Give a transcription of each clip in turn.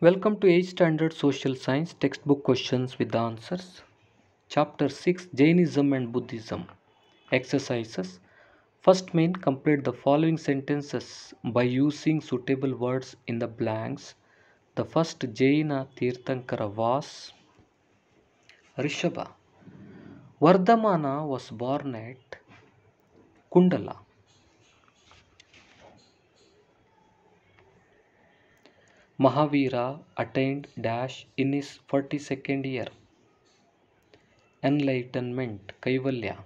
Welcome to 8th Standard Social Science textbook questions with the answers. Chapter 6 Jainism and Buddhism. Exercises. First main complete the following sentences by using suitable words in the blanks. The first Jaina Tirthankara was Rishabha. Vardhamana was born at Kundala. Mahavira attained dash in his 42nd year. Enlightenment, Kaivalya.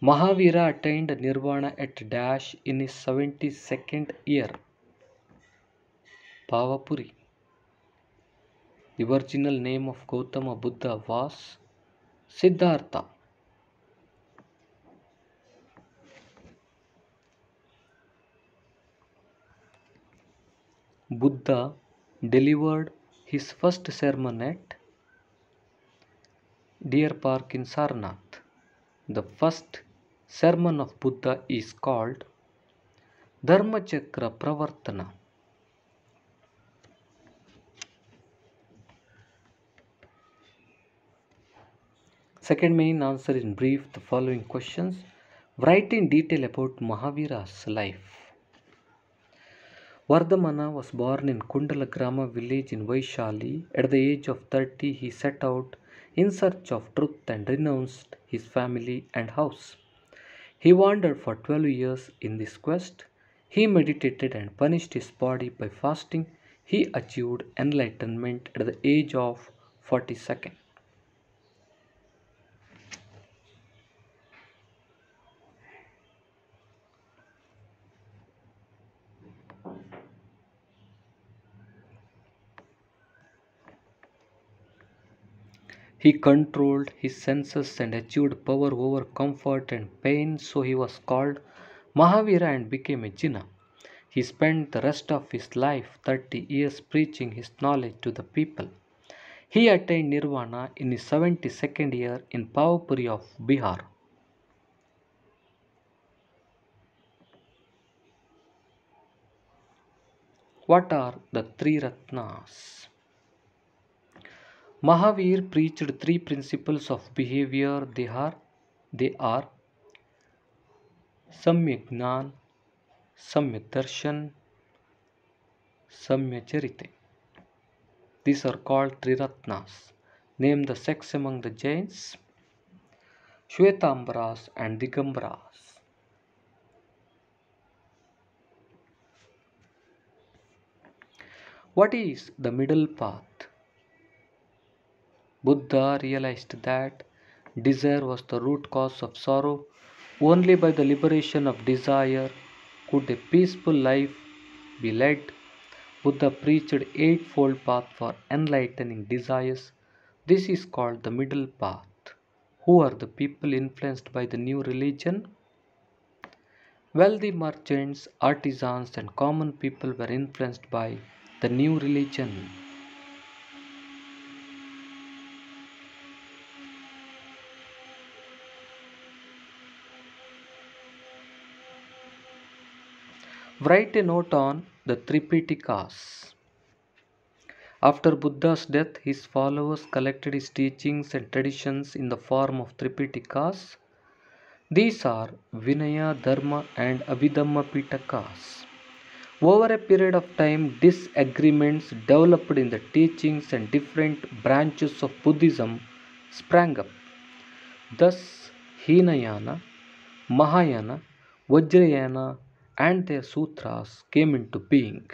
Mahavira attained Nirvana at dash in his 72nd year. Pavapuri. The original name of Gautama Buddha was Siddhartha. Buddha delivered his first sermon at Deer Park in Sarnath. The first sermon of Buddha is called Dharmachakra Pravartana. Second main answer in brief the following questions. Write in detail about Mahavira's life. Vardhamana was born in Kundalagrama village in Vaishali. At the age of 30, he set out in search of truth and renounced his family and house. He wandered for 12 years in this quest. He meditated and punished his body by fasting. He achieved enlightenment at the age of 42. He controlled his senses and achieved power over comfort and pain, so he was called Mahavira and became a Jina. He spent the rest of his life, 30 years, preaching his knowledge to the people. He attained Nirvana in his 72nd year in Pavapuri of Bihar. What are the three Ratnas? Mahavir preached three principles of behavior. They are, they are Samyak Gnan, Samyak Samyak These are called Triratnas. Name the sex among the Jains, Shvetambras and Digambras. What is the middle path? Buddha realized that desire was the root cause of sorrow. Only by the liberation of desire could a peaceful life be led. Buddha preached eightfold path for enlightening desires. This is called the middle path. Who are the people influenced by the new religion? Wealthy merchants, artisans, and common people were influenced by the new religion. Write a note on the Tripitakas. After Buddha's death, his followers collected his teachings and traditions in the form of Tripitakas. These are Vinaya, Dharma, and Abhidhamma Pitakas. Over a period of time, disagreements developed in the teachings and different branches of Buddhism sprang up. Thus, Hinayana, Mahayana, Vajrayana, and their sutras came into being.